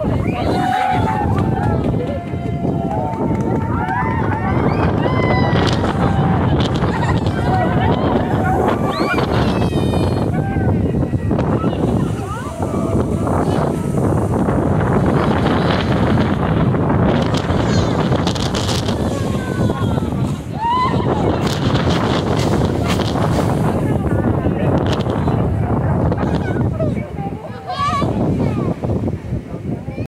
Oh, my God.